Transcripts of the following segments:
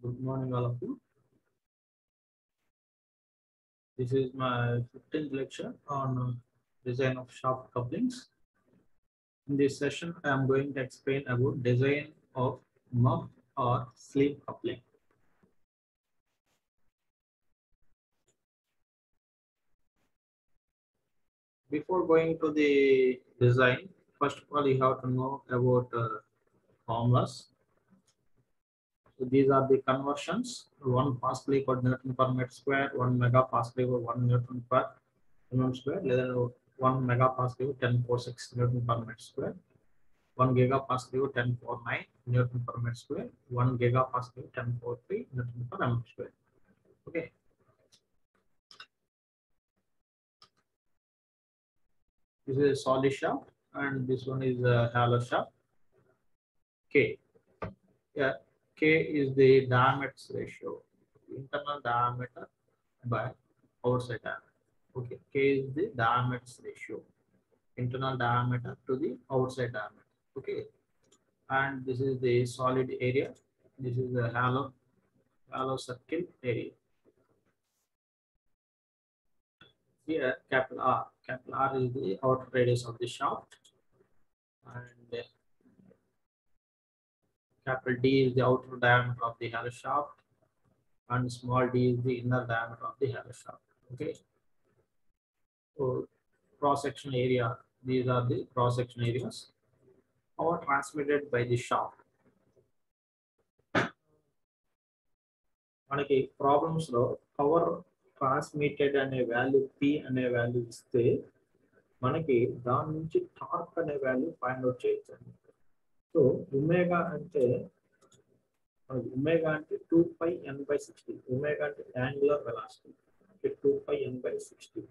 Good morning, all of you. This is my 15th lecture on uh, design of shaft couplings. In this session, I am going to explain about design of muff or sleeve coupling. Before going to the design, first of all, you have to know about uh, formulas. So these are the conversions. One Pascal equal Newton per meter square, one megapascal equal one Newton per mm square, లేదా one megapascal equal 1046 Newton per meter square. One gigapascal equal 1049 Newton per meter square. One gigapascal equal 1043 Newton per mm square. Okay. This is a solid shaft and this one is a hollow shaft. Okay. Yeah, K is the diameter ratio, internal diameter by outside diameter. Okay, K is the diameter ratio, internal diameter to the outside diameter. Okay, and this is the solid area. This is the hollow, hollow circle area. Here, capital R. Capital R is the outer radius of the shaft, and capital D is the outer diameter of the hollow shaft, and small d is the inner diameter of the hollow shaft. Okay. So cross section area, these are the cross section areas. Power transmitted by the shaft. మనకి problems లో power transmitted అనే value P అనే value ఇస్తే మనకి దాని నుంచి torque అనే value find out చేయొచ్చు సో ఒమేగా అంటే ఒమేగా అంటే two pi N by sixty. Omega అంటే angular velocity. Two pi N by sixty.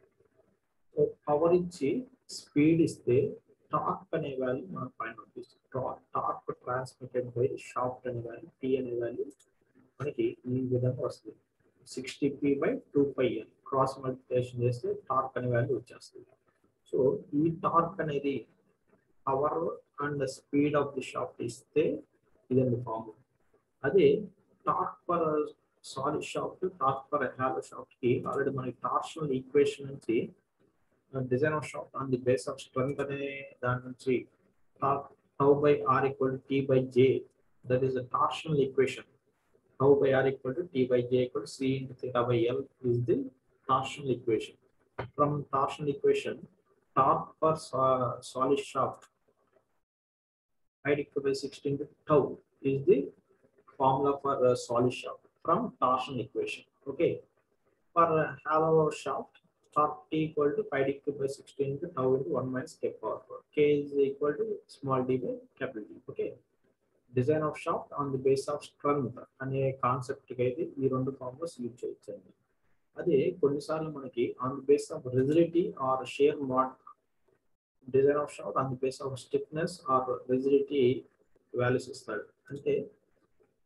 So power ఇచ్చి స్పీడ్ ఇస్తే టార్క్ అనే వాల్యూ మనం ఫైండ్ అవుట్ చేస్తాం టార్క్ ట్రాన్స్మిటెడ్ బై షాఫ్ట్ అనే వాల్యూ టీ అనే వాల్యూ మనకి ఈ విధంగా వస్తుంది. Sixty P by two pi N. Cross multiplication చేస్తే టార్క్ అనే వాల్యూ వచ్చేస్తుంది. సో ఈ టార్క్ అనేది power and speed of the shaft ఇస్తే ఇదండి ఫార్మ్ అదే torque per solid shaft torque per hollow షాఫ్ట్కి already మనకి టార్షనల్ ఈక్వేషన్ నుంచి design of shaft on the base of strength అనే దాని నుంచి torque tau by R equal to T by J that is a torsional equation tau by r equal to t by j equal to c into theta by l is the torsional equation. From torsional equation, torque per so- solid shaft height equal by 16 to tau is the formula for uh, solid shaft from torsional equation. Okay. For uh, hollow shaft, torque t equal to pi d cube by 16 to tau into 1 minus k power 4. K is equal to small d by capital D. Okay. Design of shaft on the base of strength అనే concept కి అయితే ఈ రెండు formulas use చేయొచ్చండి అదే కొన్నిసార్లు మనకి on the base of rigidity or shear mode design of shaft on the base of stiffness or rigidity values ఇస్తాడు. అంటే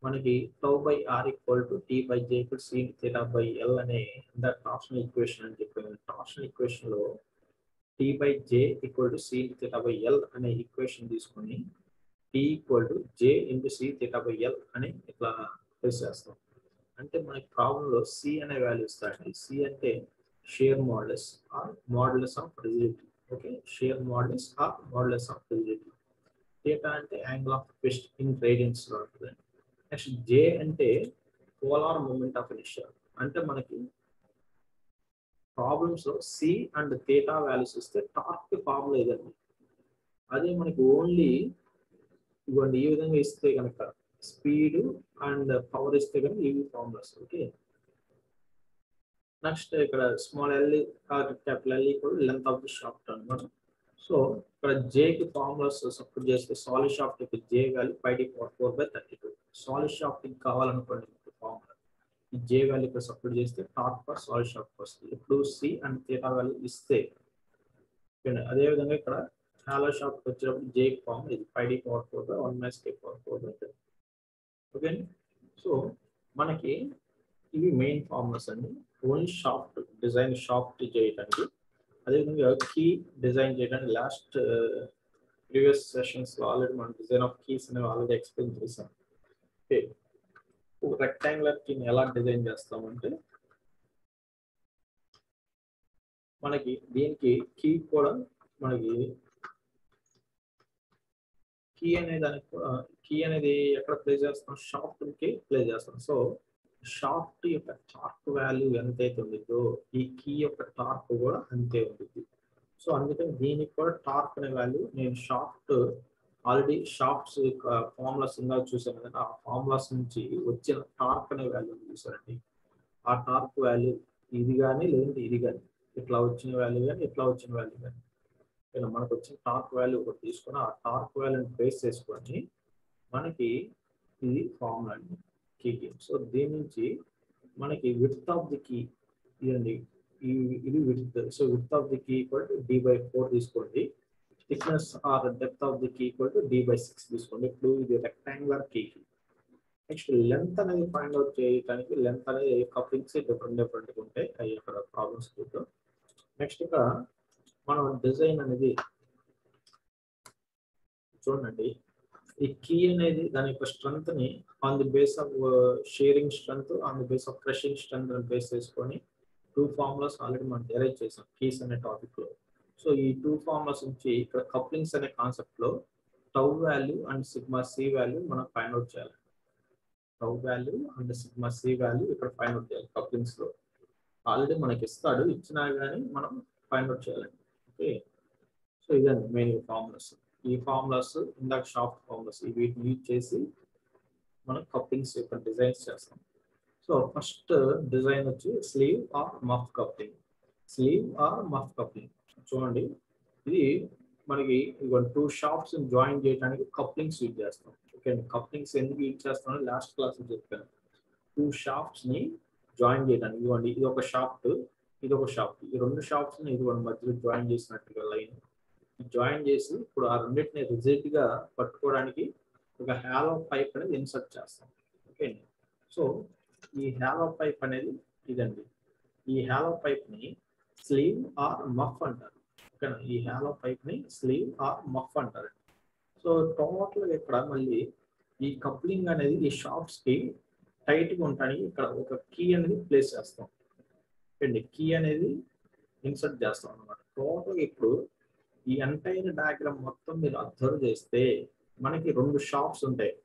మనకి tau by R equal to T by J equal C theta by L అనే that torsional equation అని చెప్పి torsional ఈక్వేషన్లో T by J equal to C theta by L అనే equation తీసుకొని T equal to J into C theta by L అని ఇట్లా చేస్తాం. అంటే మనకి ప్రాబ్లంలో సి అనే వాల్యూ ఇస్తాడు సి అంటే shear modulus or modulus of rigidity okay shear modulus or modulus of rigidity theta అంటే యాంగిల్ ఆఫ్ ట్విస్ట్ ఇన్ రేడియన్స్లో ఉంటుంది. నెక్స్ట్ జే అంటే పోలార్ మూమెంట్ ఆఫ్ ఇనిషియల్ అంటే మనకి ప్రాబ్లమ్స్లో సి అండ్ థీటా వాల్యూస్ ఇస్తే టార్క్ ఫార్ములా ఇదండి. అదే మనకి ఓన్లీ ఇవ్వండి ఈ విధంగా ఇస్తే కనుక స్పీడ్ అండ్ పవర్ ఇస్తే కనుక ఇవి ఫార్ములాస్ ఓకే నెక్స్ట్ ఇక్కడ స్మాల్ ఎల్ క్యాపిటల్ ఎల్ కూడా లెంత్ ఆఫ్ ది షాఫ్ట్ అనమాట సో ఇక్కడ జేకి ఫార్ములాస్ సపోర్ట్ చేస్తే సాలిడ్ షాఫ్ట్కి జే గాలి five four by thirty two solid షాఫ్ట్కి కావాలనుకోండి ఫార్ములా ఈ జే వాల్యూ ఇక్కడ సపోర్ట్ చేస్తే టాప్ ఫర్ సాలిడ్ షాఫ్ట్ వస్తుంది. ఇప్పుడు సి అండ్ థీటా వాల్యూ ఇస్తే అదే విధంగా ఇక్కడ హాలో షాప్ వచ్చినప్పుడు జే ఫార్మ్ ఇది pi D D power four by one minus K power four by okay so మనకి ఇవి మెయిన్ ఫార్ములాస్ అండి. ఓన్లీ షాఫ్ట్ డిజైన్ షాఫ్ట్ చేయడానికి అదేవిధంగా కీ డిజైన్ చేయడానికి లాస్ట్ ప్రీవియస్ సెషన్స్లో ఆల్రెడీ మనం డిజైన్ ఆఫ్ కీస్ అనేవి ఆల్రెడీ ఎక్స్ప్లెయిన్ చేసాం ఓకే ఒక రెక్టాంగులర్ కీని ఎలా డిజైన్ చేస్తామంటే మనకి దీనికి కీ కూడా మనకి కీ అనే దానికి కూడా కీ అనేది ఎక్కడ ప్లే చేస్తాం షాఫ్ట్కి ప్లే చేస్తాం సో షాఫ్ట్ యొక్క టార్క్ వాల్యూ ఎంతైతే ఉందో ఈ కీ యొక్క టార్క్ కూడా అంతే ఉంటుంది సో అందుకని దీనికి కూడా టార్క్ అనే వాల్యూ నేను షాఫ్ట్ ఆల్రెడీ షాఫ్ట్స్ యొక్క ఫార్ములాస్ ఇందాక చూసాను కదా ఆ ఫార్ములాస్ నుంచి వచ్చిన టార్క్ అనే వాల్యూ చూసారండి ఆ టార్క్ వాల్యూ ఇది కానీ లేదంటే ఇది కానీ ఇట్లా వచ్చిన వాల్యూ కానీ ఇట్లా వచ్చిన వాల్యూ కానీ. ఇలా మనకు వచ్చిన టార్క్ వాల్యూ ఒకటి తీసుకొని ఆ టార్క్ వాల్యూని బేస్ చేసుకొని మనకి ఇది ఫార్ములా అండి. కీ గేమ్ సో దీని నుంచి మనకి విత్ ఆఫ్ ది కీ ఇదండి. ఈ ఇది width so width of the key equal to D by four తీసుకోండి. Thickness or depth of the key equal to D by six తీసుకోండి. ఇప్పుడు ఇది రెక్టాంగులర్ కీ నెక్స్ట్ లెంత్ అనేది ఫైండ్ అవుట్ చేయడానికి length అనేది కప్లింగ్స్ డిఫరెంట్ డిఫరెంట్ ఉంటాయి అవి అక్కడ ప్రాబ్లమ్స్ చూద్దాం. నెక్స్ట్ ఇక్కడ మనం డిజైన్ అనేది చూడండి. ఈ కీ అనేది దాని యొక్క స్ట్రెంత్ని on the base of shearing strength on the base of crushing strength base చేసుకొని టూ ఫార్ములాస్ ఆల్రెడీ మనం డెరైవ్ చేసాం కీస్ అనే టాపిక్లో. సో ఈ టూ ఫార్ములాస్ నుంచి ఇక్కడ కప్లింగ్స్ అనే కాన్సెప్ట్లో tau value and sigma C value మనం ఫైండ్ అవుట్ చేయాలి. Tau value and sigma C value ఇక్కడ ఫైండ్ అవుట్ చేయాలి కప్లింగ్స్లో. ఆల్రెడీ మనకి ఇస్తాడు ఇచ్చినా కానీ మనం ఫైండ్ అవుట్ చేయాలండి ఓకే సో ఇదండి మెయిన్ ఫార్ములాస్ ఈ ఫార్ములాస్ ఇందాక షాఫ్ట్ ఫార్ములాస్ వీటిని యూజ్ చేసి మనం కప్లింగ్స్ యొక్క డిజైన్స్ చేస్తాం. సో ఫస్ట్ డిజైన్ వచ్చి sleeve or muff coupling sleeve or muff coupling చూడండి ఇది మనకి టూ షాప్స్ జాయిన్ చేయడానికి కప్లింగ్స్ యూజ్ చేస్తాం. ఓకే కప్లింగ్స్ ఎందుకు యూజ్ చేస్తామో లాస్ట్ క్లాస్ చెప్పాను. టూ షాప్స్ని జాయిన్ చేయడానికి ఇవ్వండి ఇది ఒక షాఫ్ట్ ఇది ఒక షాఫ్ట్ ఈ రెండు షాప్స్ని ఇదిగోండి మధ్యలో జాయిన్ చేసినట్టుగా లైన్ జాయిన్ చేసి ఇప్పుడు ఆ రెండింటిని రిజల్ట్గా పట్టుకోవడానికి ఒక హ్యాలో పైప్ అనేది ఇన్సర్ట్ చేస్తాం. ఓకే అండి సో ఈ హ్యాలో పైప్ అనేది ఇదండి. ఈ హ్యాలో పైప్ని స్లీవ్ ఆర్ మఫ్ అంటారు. ఓకేనా? ఈ హ్యాలో పైప్ని స్లీవ్ ఆర్ మఫ్ అంటారు. సో టోటల్ ఇక్కడ మళ్ళీ ఈ కప్లింగ్ అనేది ఈ షాప్స్కి టైట్గా ఉండడానికి ఇక్కడ ఒక కీ అనేది ప్లేస్ చేస్తాం. అండి కీ అనేది ఇన్సర్ట్ చేస్తాం అనమాట టోటల్ ఇప్పుడు ఈ ఎంటైర్ డయాగ్రామ్ మొత్తం మీరు అబ్జర్వ్ చేస్తే మనకి రెండు షాప్స్ ఉంటాయి.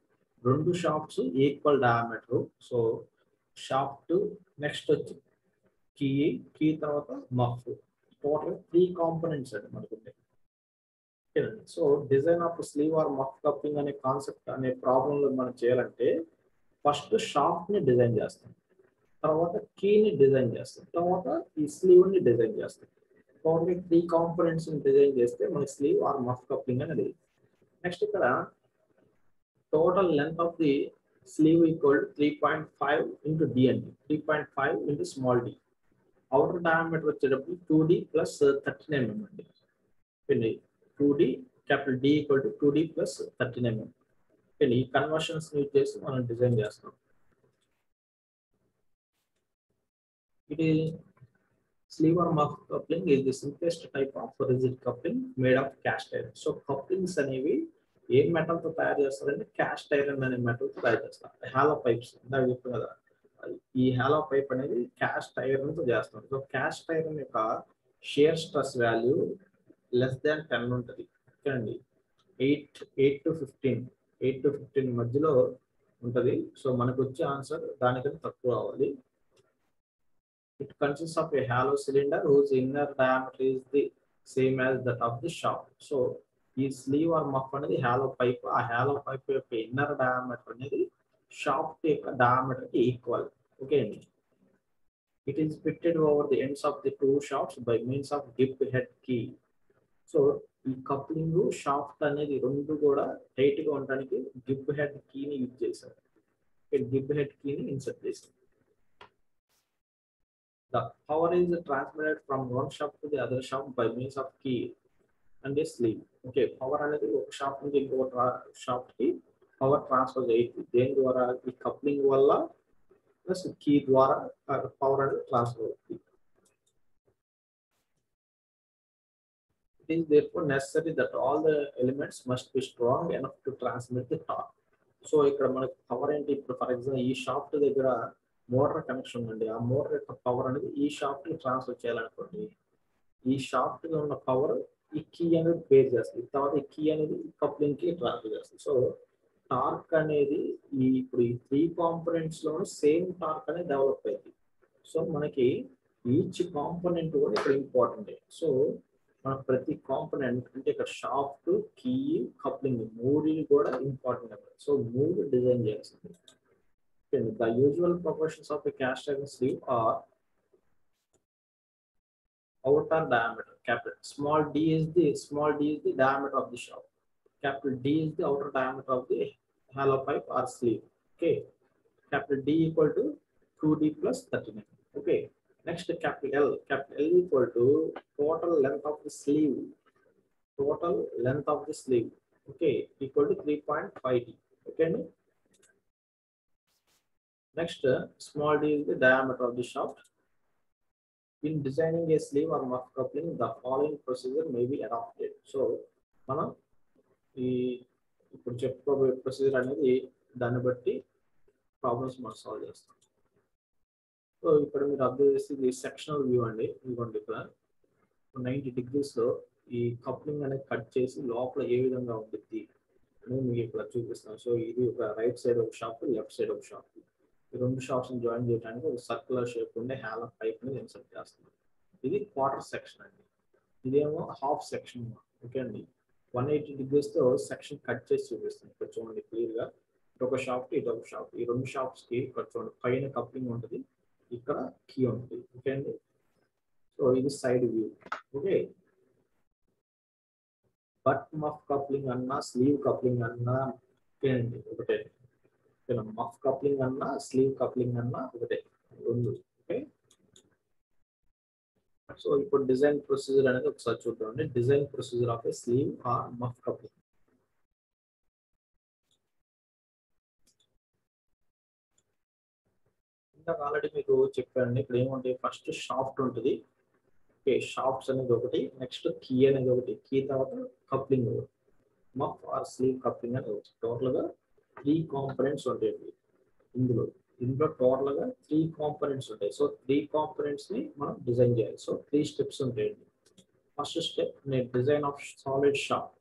రెండు shafts equal diameter so shaft to next వచ్చి కీ కీ తర్వాత మఫ్ టోటల్ త్రీ కాంపోనెంట్స్ అండి మనకు so design of sleeve or muff coupling అనే కాన్సెప్ట్ అనే ప్రాబ్లంలో మనం చేయాలంటే ఫస్ట్ షాఫ్ట్ని డిజైన్ చేస్తాం. తర్వాత కీని డిజైన్ చేస్తాం. తర్వాత ఈ స్లీవ్ని డిజైన్ చేస్తాం. టోటల్ త్రీ కాంపోనెంట్స్ని డిజైన్ చేస్తే మనకి స్లీవ్ ఆర్ మఫ్ కప్లింగ్ అనేది నెక్స్ట్ ఇక్కడ total length of the sleeve equal three point five into D అండి three point five into small D outer diameter వచ్చేటప్పుడు two D plus thirteen MM అండి. Two D capital D equal to two D plus thirteen mm ఈ conversions use చేసి మనం design చేస్తాం ఇది sleeve or muff coupling is the simplest type of rigid coupling made of cast iron. So couplings అనేవి ఏ మెటల్తో తయారు చేస్తారంటే cast iron అనే మెటల్తో తయారు చేస్తారు. హాలో పైప్స్ ఇందాక చెప్పాను కదా. ఈ హాలో పైప్ అనేది క్యాస్ట్ ఐరన్తో చేస్తారు. సో క్యాస్ట్ ఐరన్ యొక్క shear stress value less than ten ఉంటుంది. అండి? Eight eight to fifteen eight to fifteen మధ్యలో ఉంటుంది. సో మనకు వచ్చే ఆన్సర్ దానికంటే తక్కువ అవ్వాలి. It consists of a hollow cylinder whose inner diameter is the same as that of the shaft. So, ఈ స్లీవ్ ఆర్ మఫ్ అనేది హాలో పైప్ ఆ హాలో పైప్ యొక్క ఇన్నర్ డయామీటర్ అనేది షాఫ్ట్ యొక్క డయామీటర్కి ఈక్వల్ ఓకే అండి it is fitted over the ends of the two shafts by means of dip head key so ఈ coupling shaft అనేది రెండు కూడా టైట్గా ఉండడానికి డిప్ హెడ్ కీని యూజ్ చేశారు. డిప్ హెడ్ కీని ఇన్సర్ట్ చేశారు. the power is transmitted from one shaft to the other shaft by means of key and a sleeve. Okay power అనేది ఒక షాఫ్ట్ నుంచి ఇంకొక షాఫ్ట్ కి పవర్ ట్రాన్స్ఫర్ చేయొచ్చు దేని ద్వారా ఈ కప్లింగ్ వల్ల ప్లస్ కీ ద్వారా పవర్ అనేది ట్రాన్స్ఫర్ అవుతుంది It is therefore necessary that all the elements must be strong enough to transmit the torque. So ఇక్కడ మనకి పవర్ ఏంటి ఇప్పుడు ఫర్ ఎగ్జాంపుల్ ఈ షాఫ్ట్ దగ్గర Motor connection ఉందండి ఆ మోటార్ యొక్క పవర్ అనేది ఈ షాఫ్ట్కి ట్రాన్స్ఫర్ చేయాలనుకోండి ఈ షాఫ్ట్ ఉన్న పవర్ ఈ కీ అనేది పేర్ చేస్తుంది. తర్వాత ఈ కీ అనేది కప్లింగ్కి ట్రాన్స్ఫర్ చేస్తుంది. సో టార్క్ అనేది ఈ ఇప్పుడు ఈ త్రీ కాంపోనెంట్స్లో సేమ్ టార్క్ అనేది డెవలప్ అయింది. సో మనకి ఈచ్ కాంపొనెంట్ కూడా ఇక్కడ ఇంపార్టెంట్ సో మన ప్రతి కాంపొనెంట్ అంటే ఇక్కడ షాఫ్ట్ కీ కప్లింగ్ మూడు కూడా ఇంపార్టెంట్ సో మూడు డిజైన్ చేయాల్సింది the usual proportions of the cast iron sleeve are outer diameter, capital small d is the small d is the diameter of the shaft, capital D is the outer diameter of the hollow pipe or sleeve. Okay, capital D equal to 2d plus 39. Okay, next capital L, capital L equal to total length of the sleeve, total length of the sleeve. Okay, equal to 3.5d. Okay. Next small d is the diameter of the shaft. In designing a sleeve or muff coupling, the following procedure may be adopted. So, మనం ఈ ఇప్పుడు చెప్పుకోబోయే procedure అనేది దాన్ని బట్టి problems మనం solve చేస్తాం. So ఇక్కడ మీరు అబ్జర్వ్ చేస్తే ఇది సెక్షనల్ వ్యూ అండి. ఇదిగోండి ఇక్కడ. నైంటీ డిగ్రీస్లో ఈ కప్లింగ్ అనేది కట్ చేసి లోపల ఏ విధంగా ఉంటుంది అని మీకు ఇక్కడ చూపిస్తాను సో ఇది ఒక రైట్ సైడ్ ఒక షాప్ లెఫ్ట్ సైడ్ ఒక షాప్ ఈ రెండు షాప్స్ జాయిన్ చేయడానికి ఒక సర్కులర్ షేప్ ఉండే హ్యాల పైప్ అనేది ఇన్సర్ట్ చేస్తున్నాం ఇది క్వార్టర్ సెక్షన్ అండి. ఇదేమో హాఫ్ సెక్షన్ ఓకే అండి? వన్ ఎయిటీ డిగ్రీస్తో సెక్షన్ కట్ చేసి చూపిస్తుంది. ఇక్కడ చూడండి క్లియర్గా. ఇటు ఒక షాప్ ఇటు ఒక షాప్ ఈ రెండు షాప్స్కి ఇక్కడ చూడండి పైన కప్లింగ్ ఉంటుంది ఇక్కడ కీ ఉంటుంది. ఓకే అండి? సో ఇది side view okay but muff coupling అన్నా స్లీవ్ కప్లింగ్ అన్నా ఓకే అండి? ఒకటే. మఫ్ కప్లింగ్ అన్నా స్లీవ్ కప్లింగ్ అన్నా ఒకటే రెండు ఓకే సో ఇప్పుడు డిజైన్ ప్రొసీజర్ అనేది ఒకసారి చూద్దామండి. Design procedure of a sleeve or muff coupling ఇందాక ఆల్రెడీ మీకు చెప్పానండి ఇక్కడ ఏముంటాయి ఫస్ట్ షాఫ్ట్ ఉంటుంది. ఓకే షాఫ్ట్స్ అనేది ఒకటి. నెక్స్ట్ కీ అనేది ఒకటి. కీ తర్వాత కప్లింగ్ ఒకటి. మఫ్ ఆర్ స్లీవ్ కప్లింగ్ అనేది ఒకటి. టోటల్గా త్రీ కాంపనెంట్స్ ఉంటాయండి ఇందులో ఇందులో టోటల్గా త్రీ కాంపనెంట్స్ ఉంటాయి. సో త్రీ కాంపనెంట్స్ని మనం డిజైన్ చేయాలి. సో త్రీ స్టెప్స్ ఉంటాయండి ఫస్ట్ స్టెప్ నేను డిజైన్ ఆఫ్ సాలిడ్ షాప్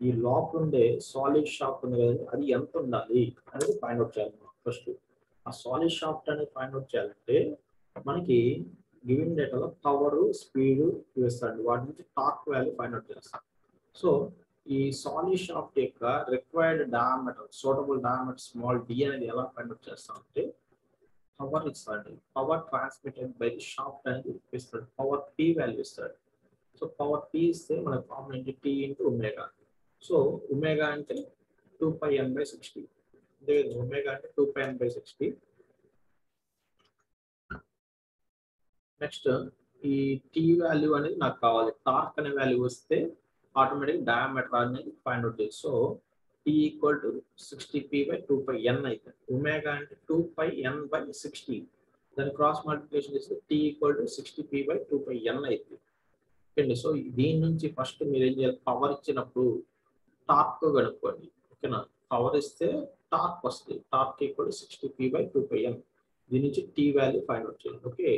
ఈ లోపల ఉండే సాలిడ్ షాప్ ఉంది కదండి అది ఎంత ఉండాలి అనేది ఫైండ్ అవుట్ చేయాలి ఫస్ట్ ఆ సాలిడ్ షాప్ అనేది ఫైండ్ అవుట్ చేయాలంటే మనకి గివెన్ డేటాలో పవర్ స్పీడ్ ఇస్తాడు వాటి నుంచి టార్క్ వాల్యూ ఫైండ్ అవుట్ చేస్తాం. సో ఈ సాలిడ్ షాఫ్ట్ యొక్క required diameter suitable diameter small D అనేది ఎలా ఫైండ్ అవుట్ చేస్తామంటే పవర్ ఇస్తాడు power transmitted by the shaft అనేది ఇస్తాడు పవర్ పి వాల్యూ ఇస్తాడు. సో పవర్ పి ఇస్తే మన ఫార్ములా ఏంటి T into omega so omega అంటే two pi N by sixty అదే ఒమేగా అంటే two pi N by sixty next ఈ టీ వాల్యూ అనేది నాకు కావాలి. టార్క్ అనే వాల్యూ వస్తే ఆటోమేటిక్ డయామీటర్ అనేది ఫైండ్ అవుట్ చేయాలి so T equal to sixty P by two pi N అయితే ఒమేగా అంటే two pi N by sixty. దాని క్రాస్ మల్టిప్లికేషన్ చేస్తే T equal to sixty P by two pi N అయితే okay so దీని నుంచి first మీరు ఏం చేయాలి? పవర్ ఇచ్చినప్పుడు టార్క్ కనుక్కోండి. ఓకేనా? పవర్ ఇస్తే టార్క్ వస్తుంది. Torque equal sixty P by two pi N. దీని నుంచి టీ వాల్యూ ఫైండ్ అవుట్ చేయండి. ఓకే?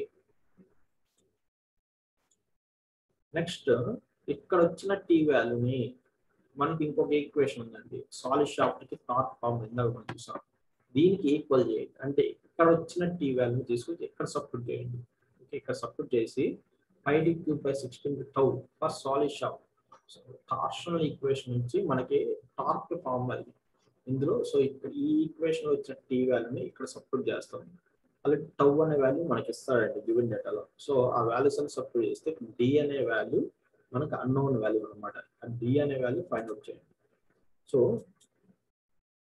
నెక్స్ట్ ఇక్కడ వచ్చిన టీ వాల్యూని మనకి ఇంకొక ఈక్వేషన్ ఉందండి. సాలిడ్ షాఫ్ట్కి టార్క్ ఫామ్ ఇందాక మనం చూసాం. దీనికి ఈక్వల్ చేయండి. అంటే ఇక్కడ వచ్చిన టీ వాల్యూని తీసుకొచ్చి ఇక్కడ సబ్స్టిట్యూట్ చేయండి. ఓకే ఇక్కడ సబ్స్టిట్యూట్ చేసి five D cube by sixteen tau for solid shaft torsional equation నుంచి మనకి టార్క్ ఫార్మ్ అది. ఇందులో సో ఇక్కడ ఈ ఈక్వేషన్ వచ్చిన టీ వాల్యూని ఇక్కడ సబ్స్టిట్యూట్ చేస్తాం. అలాగే టౌ అనే వాల్యూ మనకి ఇస్తారండి గివెన్ డేటాలో సో ఆ వాల్యూస్ అని సబ్స్టిట్యూట్ చేస్తే డి అనే వాల్యూ మనకు అన్నోన్ వాల్యూ అనమాట డి అనే వాల్యూ ఫైండ్ అవుట్ చేయండి. సో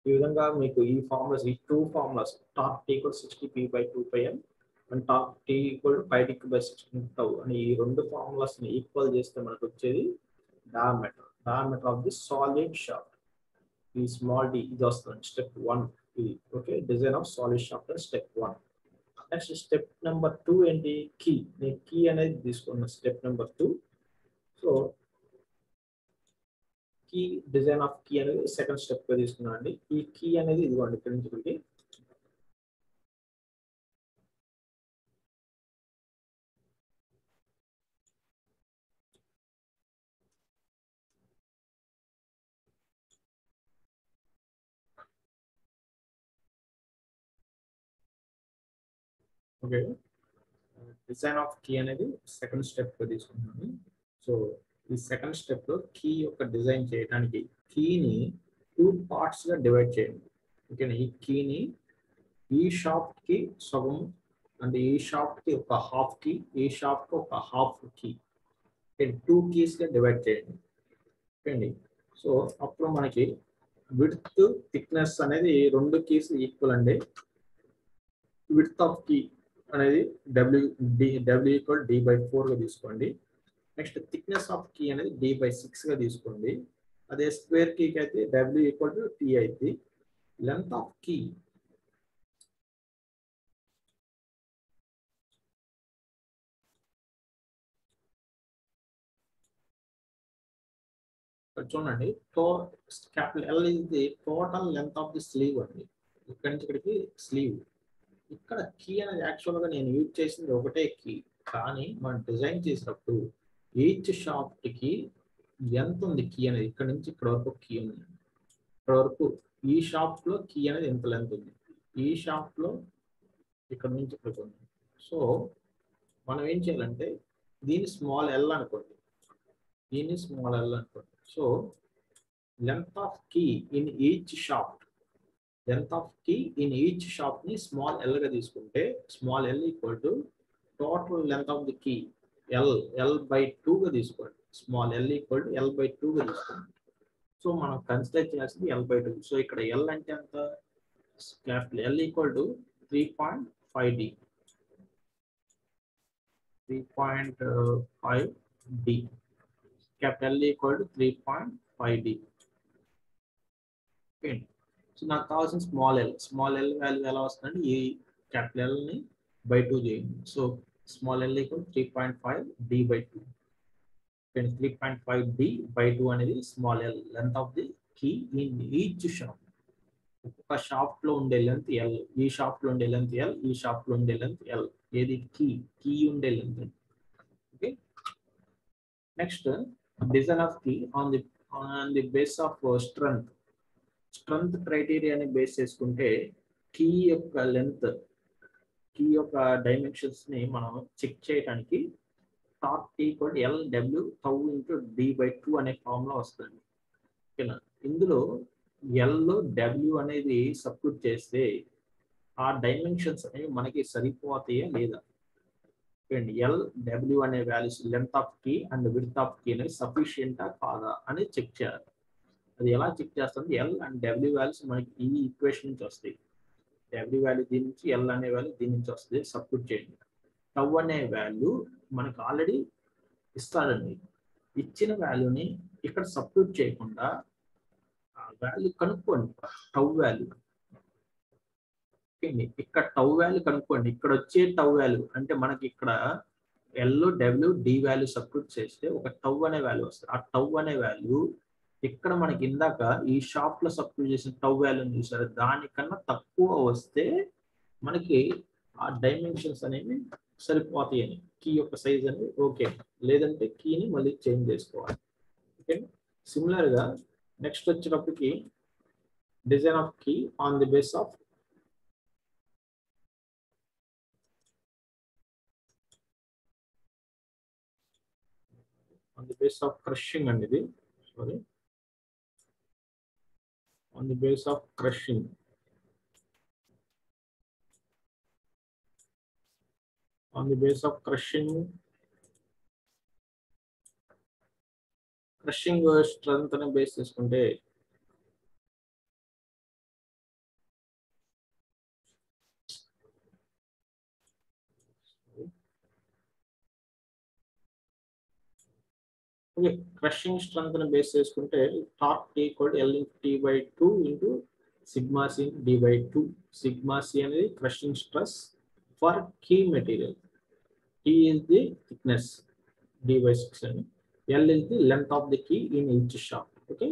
ఈ విధంగా మీకు ఈ ఫార్ములాస్ ఈ two formulas top T equal sixty P by two pi M and top T equal five T by sixty tau అని ఈ రెండు ఫార్ములాస్ని ఈక్వల్ చేస్తే మనకు వచ్చేది diameter diameter of the solid shaft ఈ స్మాల్ డి ఇది వస్తుంది. స్టెప్ వన్ ఇది okay design of solid shaft step one next step number two ఏంటి? కీ నేను కీ అనేది తీసుకున్న step number two so key design of key అనేది second స్టెప్గా తీసుకున్నాం అండి ఈ కీ అనేది ఇదిగోండి ఇక్కడ నుంచి ఇక్కడికి. ఓకే డిజైన్ ఆఫ్ కీ అనేది సెకండ్ స్టెప్ తీసుకుంటున్నాను సో ఈ సెకండ్ స్టెప్లో కీ యొక్క డిజైన్ చేయడానికి కీని టూ పార్ట్స్గా డివైడ్ చేయండి. ఓకేనా ఈ కీని ఈ షాప్కి సగం అంటే ఈ షాప్కి ఒక హాఫ్ కీ ఈ షాప్కి ఒక హాఫ్ కీ టూ కీస్గా డివైడ్ చేయండి. ఓకే అండి సో అప్పుడు మనకి విడ్త్ థిక్నెస్ అనేది రెండు కీస్ ఈక్వల్ అండి. విడ్త్ ఆఫ్ కీ అనేది W D W equal D by ఫోర్గా తీసుకోండి. నెక్స్ట్ థిక్నెస్ ఆఫ్ కీ అనేది డి బై సిక్స్గా తీసుకోండి. అదే స్క్వేర్ కీకి అయితే డబ్ల్యూ ఈక్వల్ టు టీ అయితే లెంత్ ఆఫ్ కీ చూడండి to capital L is the total length of the sleeve అండి. ఇక్కడి నుంచి ఇక్కడికి స్లీవ్ ఇక్కడ కీ అనేది యాక్చువల్గా నేను యూజ్ చేసింది ఒకటే కీ కానీ మనం డిజైన్ చేసినప్పుడు ఈచ్ షాఫ్ట్కి ఎంత ఉంది కీ అనేది. ఇక్కడ నుంచి ఇక్కడ వరకు కీ ఉంది. ఇక్కడ వరకు ఈ షాఫ్ట్లో కీ అనేది ఎంత లెంత్ ఉంది? ఈ షాఫ్ట్లో ఇక్కడ నుంచి ఇక్కడికి ఉంది. సో మనం ఏం చేయాలంటే దీన్ని స్మాల్ ఎల్ అనుకోండి. దీన్ని స్మాల్ ఎల్ అనుకోండి. So length of key in each shaft length of key in each షాప్ని స్మాల్ ఎల్గా తీసుకుంటే small L equal to total length of the key L L by two గా తీసుకోండి. Small L equal to L by టూగా తీసుకోండి. So మనం consider చేయాల్సింది L by two so ఇక్కడ ఎల్ అంటే ఎంత? Capital L equal to three point five D three point five D capital L equal to three point five D so నాకు కావాల్సిన small L small L value ఎలా వస్తుందంటే ఈ capital ఎల్ని by two చేయండి. So small L equal three point five D by two. Three point five D by two అనేది small L. Length of the key in each shaft ఒక షాప్లో ఉండే length L. ఈ షాప్లో ఉండే లెంత్ ఎల్. ఈ షాప్లో ఉండే లెంత్ ఎల్. ఏది? కీ కీ ఉండే length okay next design of key on the on the base of strength strength క్రైటీరియాని base చేసుకుంటే కీ యొక్క లెంత్ కీ యొక్క డైమెన్షన్స్ని మనం చెక్ చేయడానికి top equal L W tau into D by two అనే formula వస్తుంది. ఓకేనా? ఇందులో ఎల్ డబ్ల్యూ అనేది సబ్స్టిట్యూట్ చేస్తే ఆ డైమెన్షన్స్ అనేవి మనకి సరిపోతాయా లేదా? ఎల్ డబ్ల్యూ అనే values length of key and width of key అనేది సఫిషియంటా కాదా అని చెక్ చేయాలి. అది ఎలా చెక్ చేస్తుంది? ఎల్ అండ్ డబ్ల్యూ వాల్యూస్ మనకి ఈ ఈక్వేషన్ నుంచి వస్తాయి. డబ్ల్యూ వాల్యూ దీని నుంచి ఎల్ అనే వాల్యూ దీని నుంచి వస్తుంది. సబ్స్టిట్యూట్ చేయండి. టవ్ అనే వాల్యూ మనకు ఆల్రెడీ ఇస్తారండి. ఇచ్చిన వాల్యూని ఇక్కడ సబ్స్టిట్యూట్ చేయకుండా ఆ వాల్యూ కనుక్కోండి. టవ్ వాల్యూ ఇక్కడ టవ్ వాల్యూ కనుక్కోండి. ఇక్కడ వచ్చే టవ్ వాల్యూ అంటే మనకి ఇక్కడ L W D value substitute చేస్తే ఒక టవ్ అనే వాల్యూ వస్తుంది. ఆ టవ్ అనే వాల్యూ ఇక్కడ మనకి ఇందాక ఈ షాప్లో సబ్స్టిట్యూట్ చేసిన టవ్ వాల్యూని చూసారు? దానికన్నా తక్కువ వస్తే మనకి ఆ డైమెన్షన్స్ అనేవి సరిపోతాయి అని కీ యొక్క సైజ్ అనేది ఓకే లేదంటే కీని మళ్ళీ చేంజ్ చేసుకోవాలి. ఓకే సిమిలర్గా నెక్స్ట్ వచ్చేటప్పటికి design of key on the base of on the base of crushing అండి ఇది. Sorry on the base of crushing. On the base of crushing, crushing strength అనే బేస్ చేసుకుంటే ఓకే క్రషింగ్ స్ట్రెంత్ని base చేసుకుంటే top T equal L T by two into sigma C D by two sigma C అనేది crushing stress for key material T is the thickness D by six అని. L is the length of the key in inch shaft okay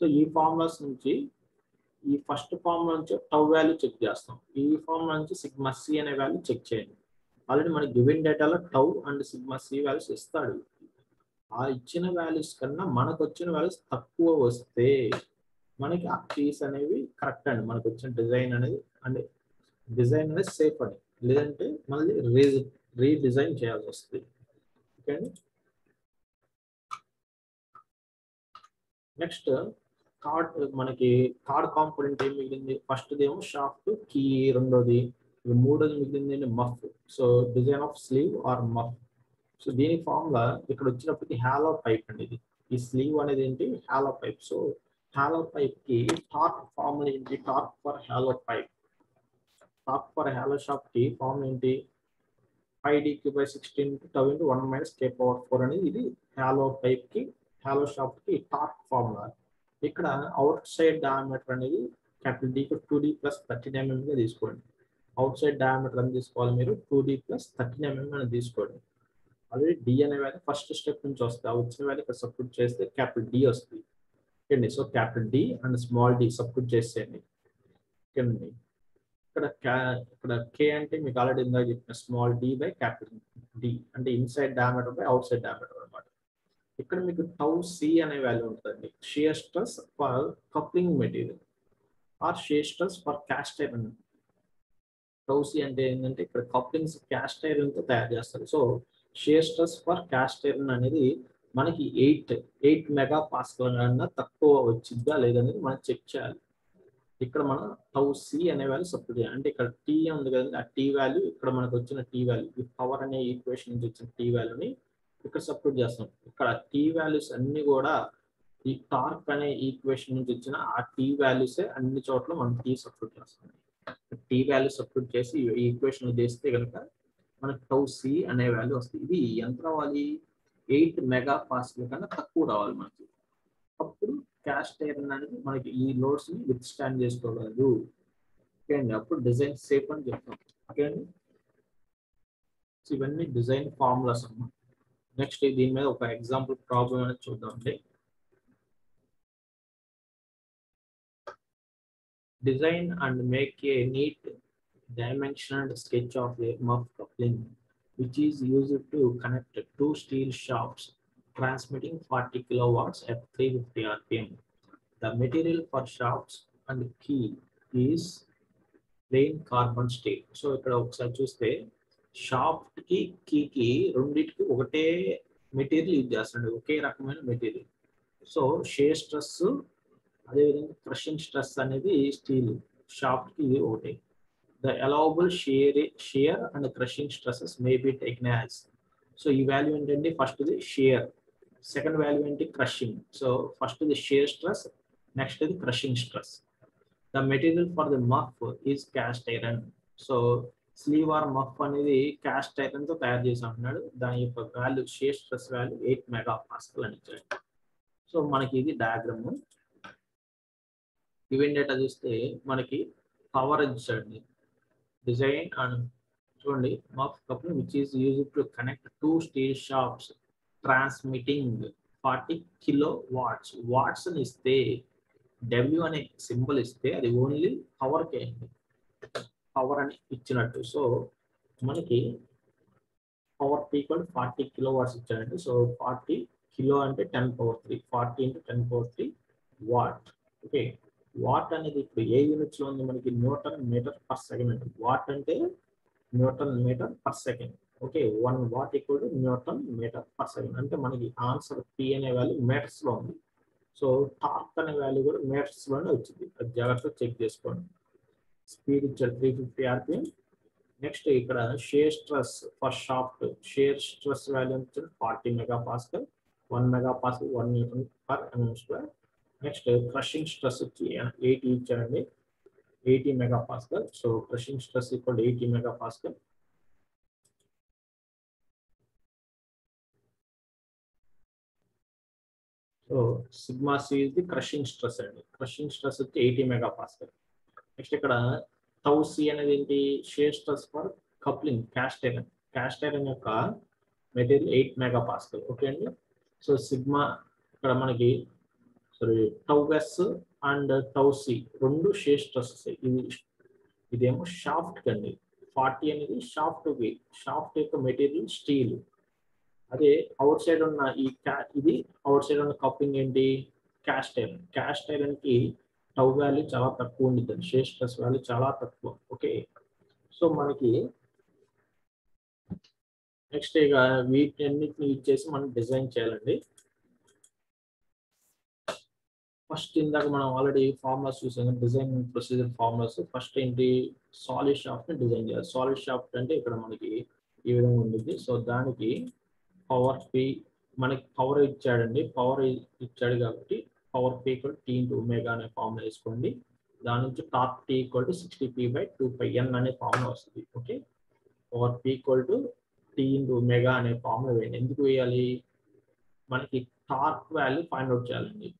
so ఈ formulas నుంచి ఈ first formula నుంచి tau value check చేస్తాం. ఈ formula నుంచి sigma C అనే value check చేయండి. ఆల్రెడీ మనకి గివెన్ డేటాలో tau and sigma C values ఇస్తాడు. ఆ ఇచ్చిన వాల్యూస్ కన్నా మనకు వచ్చిన వాల్యూస్ తక్కువ వస్తే మనకి ఆ కీస్ అనేవి కరెక్ట్ అండి. మనకు వచ్చిన డిజైన్ అనేది అంటే డిజైన్ అనేది సేఫ్ అండి. లేదంటే మళ్ళీ రీ రీడిజైన్ చేయాల్సి వస్తుంది. ఓకే అండి? నెక్స్ట్ కార్డ్ మనకి కార్డ్ కాంపోనెంట్ ఏం మిగిలింది? ఫస్ట్ ఏమో షాఫ్ట్ కీ రెండోది మూడోది మిగిలింది muff so design of sleeve or muff so దీని ఫార్ములా ఇక్కడ వచ్చినప్పటికి హ్యాలో పైప్ అండి ఇది. ఈ స్లీవ్ అనేది ఏంటి? హ్యాలో పైప్ సో హ్యాలో పైప్కి టార్క్ ఫార్ములా ఏంటి? Torque for hollow pipe torque for hollow షాప్కి ఫార్మ్ ఏంటి? Five D Q by sixteen tau into one minus K power four అనేది ఇది హ్యాలో పైప్కి హ్యాలో షాప్కి టార్క్ ఫార్ములా ఇక్కడ అవుట్ సైడ్ డయామీటర్ అనేది క్యాపిటల్ డీకి two D plus thirteen mm గా తీసుకోండి. అవుట్ సైడ్ డయామీటర్ అని తీసుకోవాలి మీరు? Two D plus thirteen mm అని తీసుకోండి. ఆల్రెడీ డి అనే వాల్యూ ఫస్ట్ స్టెప్ నుంచి వస్తే ఆ వచ్చిన వాల్యూ ఇక్కడ సబ్స్టిట్యూట్ చేస్తే క్యాపిటల్ డి వస్తుంది. ఓకేండి so capital D and small D substitute చేసేయండి. ఓకేనండి ఇక్కడ ఇక్కడ కే అంటే మీకు ఆల్రెడీ ఇందాక చెప్పిన small D by capital D అంటే inside diameter by outside diameter అనమాట ఇక్కడ మీకు టౌ సి అనే వాల్యూ ఉంటుందండి. Shear stress for coupling material or shear stress for cast iron tau C అంటే ఏంటంటే ఇక్కడ కప్లింగ్స్ క్యాస్ట్ ఐరన్తో తయారు చేస్తారు. So shear stress for cast iron అనేది మనకి ఎయిట్ ఎయిట్ మెగా పాస్కల్ కన్నా తక్కువ వచ్చిద్దా లేదనేది మనం చెక్ చేయాలి. ఇక్కడ మనం టౌ సి అనే వాల్యూ సపోర్ట్ చేయాలి. అంటే ఇక్కడ టీ ఉంది కదండి ఆ టీ వాల్యూ ఇక్కడ మనకు వచ్చిన టీ వాల్యూ ఈ పవర్ అనే ఈక్వేషన్ నుంచి వచ్చిన టీ వాల్యూని ఇక్కడ సపోర్ట్ చేస్తాం. ఇక్కడ టీ వాల్యూస్ అన్ని కూడా ఈ టార్క్ అనే ఈక్వేషన్ నుంచి వచ్చిన ఆ టీ వాల్యూసే అన్ని చోట్ల మనం టీ సపోర్ట్ చేస్తాం. టీ వాల్యూ సపోర్ట్ చేసి ఈక్వేషన్ చేస్తే కనుక మనకు టౌ సి అనే వాల్యూ వస్తుంది. ఇది ఎంత రావాలి ఎయిట్ మెగా పాస్కల్ కన్నా తక్కువ రావాలి మనకి. అప్పుడు క్యాస్ట్ టైర్ అనేది మనకి ఈ లోడ్స్ని విత్ స్టాండ్ చేసుకోగలదు. ఓకే అండి? అప్పుడు డిజైన్ సేఫ్ అని చెప్తాం. ఓకే అండి? ఇవన్నీ డిజైన్ ఫార్ములాస్ అన్నమాట నెక్స్ట్ దీని మీద ఒక ఎగ్జాంపుల్ ప్రాబ్లం అనేది చూద్దామండి design and make a neat dimensioned sketch of a muff coupling which is used to connect two steel shafts transmitting 40 kilowatts at 350 rpm. The material for shafts and key is plain carbon steel. So ఇక్కడ ఒకసారి చూస్తే shaft కి కీకి రెండింటికి ఒకటే material use చేస్తాడు ఒకే రకమైన material so share stress అదేవిధంగా క్రషింగ్ స్ట్రెస్ అనేది స్టీల్ షాఫ్ట్ కి ఇది ఒకటే the allowable shear shear and crushing stresses may be taken as. So ఈ వాల్యూ ఏంటంటే first the shear second value ఏంటి? Crushing so first the shear stress next the crushing stress the material for the muff is cast iron so sleeve or muff అనేది cast ఐరన్తో తయారు చేసి అంటున్నాడు. దాని యొక్క value shear stress value eight megapascal అని ఇచ్చాడు. సో మనకి ఇది డయాగ్రమ్ ఈవెన్ డేటా చూస్తే మనకి పవర్ ఇచ్చాడు డిజైన్ అండ్ చూడండి muff coupling which is use to connect two steel shafts transmitting forty kilowatts watts అని ఇస్తే డబ్ల్యూ అనే సింబల్ ఇస్తే అది ఓన్లీ పవర్కే అండి. పవర్ అని ఇచ్చినట్టు. సో మనకి power equal forty kilo watts ఇచ్చారండి. సో ఫార్టీ కిలో అంటే ten power three forty into ten power three watt okay watt అనేది ఇప్పుడు ఏ యూనిట్స్లో ఉంది? మనకి newton metre per second. Watt అంటే newton metre per second. Okay one watt equal to newton metre per second. అంటే మనకి ఆన్సర్ పి అనే వాల్యూ మీటర్స్లో ఉంది. సో టార్క్ అనే వాల్యూ కూడా మీటర్స్లోనే వచ్చింది. అది జాగ్రత్తగా చెక్ చేసుకోండి. స్పీడ్ ఇచ్చారు త్రీ ఫిఫ్టీ ఆర్పిఎం నెక్స్ట్ ఇక్కడ shear stress for shaft shear stress value వచ్చి forty megapascal one megapascal one newton per mm square next crushing stress వచ్చి ఎయిటీ ఇచ్చారండి. Eighty megapascal so crushing stress equal eighty megapascal so sigma C is the crushing stress అండి. Crushing stress వచ్చి eighty mega pascal next ఇక్కడ tau C అనేది ఏంటి? Shear stress for coupling cast iron cast iron యొక్క material eight mega pascal okay అండి? So sigma ఇక్కడ మనకి sorry tau S and tau C రెండు షేర్ స్ట్రెస్సెస్ ఇది ఇదేమో షాఫ్ట్ కండి ఫార్టీ అనేది షాఫ్ట్ వి షాఫ్ట్ యొక్క మెటీరియల్ స్టీల్ అదే అవుట్ సైడ్ ఉన్న ఈ ఇది అవుట్ సైడ్ ఉన్న కప్పింగ్ ఏంటి? క్యాస్ట్ ఐరన్ క్యాస్ట్ ఐరన్కి టౌ వాల్యూ చాలా తక్కువ ఉండిద్ది షేర్ స్ట్రెస్ వాల్యూ చాలా తక్కువ. ఓకే సో మనకి నెక్స్ట్ ఇక వీటన్నిటిని యూజ్ చేసి మనం డిజైన్ చేయాలండి. ఫస్ట్ ఇందాక మనం ఆల్రెడీ ఫార్ములాస్ చూసాం. డిజైన్ ప్రొసీజర్ ఫార్ములాస్ ఫస్ట్ ఏంటి? సాలిడ్ షాఫ్ట్ని డిజైన్ చేయాలి. సాలిడ్ షాఫ్ట్ అంటే ఇక్కడ మనకి ఈ విధంగా ఉంటుంది సో దానికి పవర్ పి మనకి పవర్ ఇచ్చాడండి. పవర్ ఇచ్చాడు కాబట్టి power P equal T into omega అనే ఫార్ములా వేసుకోండి. దాని నుంచి top T equal to sixty P by two pi N అనే ఫార్ములా వస్తుంది. Okay power P equal to T into omega అనే ఫార్ములా వేయండి. ఎందుకు వేయాలి? మనకి టార్క్ వాల్యూ ఫైండ్ అవుట్ చేయాలండి.